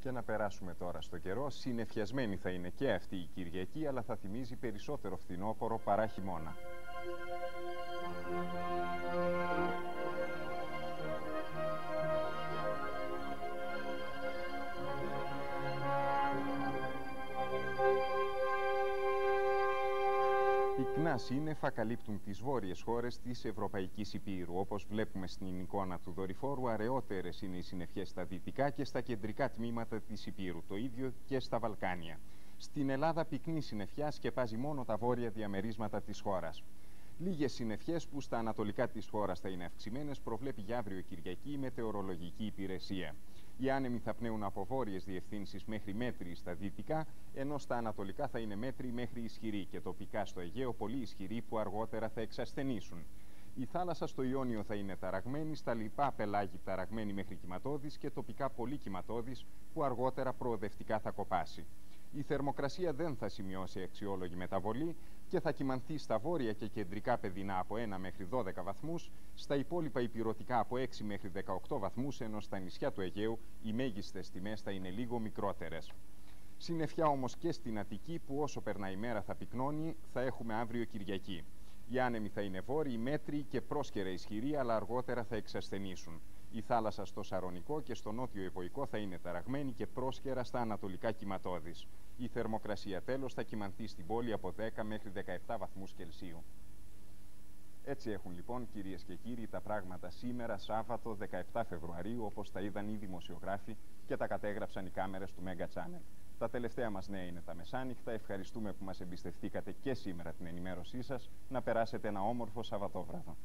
Και να περάσουμε τώρα στο καιρό. Συνεφιασμένη θα είναι και αυτή η Κυριακή, αλλά θα θυμίζει περισσότερο φθινόπωρο παρά χειμώνα. Πυκνά σύννεφα καλύπτουν τις βόρειες χώρες της Ευρωπαϊκής Υπήρου. Όπως βλέπουμε στην εικόνα του δορυφόρου, αραιότερες είναι οι συννεφιές στα δυτικά και στα κεντρικά τμήματα της Υπήρου. Το ίδιο και στα Βαλκάνια. Στην Ελλάδα πυκνή συννεφιά σκεπάζει μόνο τα βόρεια διαμερίσματα της χώρας. Λίγες συννεφιές που στα ανατολικά της χώρας θα είναι αυξημένες, προβλέπει για αύριο Κυριακή η μετεωρολογική υπηρεσία. Οι άνεμοι θα πνέουν από βόρειες διευθύνσεις μέχρι μέτρη στα δυτικά, ενώ στα ανατολικά θα είναι μέτρη μέχρι ισχυρή και τοπικά στο Αιγαίο πολύ ισχυρή που αργότερα θα εξασθενήσουν. Η θάλασσα στο Ιόνιο θα είναι ταραγμένη, στα λοιπά πελάγη ταραγμένη μέχρι κυματώδης και τοπικά πολύ κυματώδης που αργότερα προοδευτικά θα κοπάσει. Η θερμοκρασία δεν θα σημειώσει αξιόλογη μεταβολή και θα κυμανθεί στα βόρεια και κεντρικά παιδινά από 1 μέχρι 12 βαθμούς, στα υπόλοιπα υπηρετικά από 6 μέχρι 18 βαθμούς, ενώ στα νησιά του Αιγαίου οι μέγιστες τιμές θα είναι λίγο μικρότερες. Συννεφιά όμως και στην Αττική που όσο περνάει η μέρα θα πυκνώνει, θα έχουμε αύριο Κυριακή. Οι άνεμοι θα είναι βόρειοι, μέτροι και πρόσκαιρα ισχυροί, αλλά αργότερα θα εξασθενήσουν. Η θάλασσα στο Σαρονικό και στο νότιο Ιβοϊκό θα είναι ταραγμένη και πρόσκαιρα στα ανατολικά κυματώδη. Η θερμοκρασία τέλος θα κυμανθεί στην πόλη από 10 μέχρι 17 βαθμούς Κελσίου. Έτσι έχουν λοιπόν κυρίες και κύριοι τα πράγματα σήμερα Σάββατο 17 Φεβρουαρίου όπως τα είδαν οι δημοσιογράφοι και τα κατέγραψαν οι κάμερες του Mega Channel. Τα τελευταία μας νέα είναι τα μεσάνυχτα. Ευχαριστούμε που μας εμπιστευτήκατε και σήμερα την ενημέρωσή σας. Να περάσετε ένα όμορφο Σαββατόβραδο.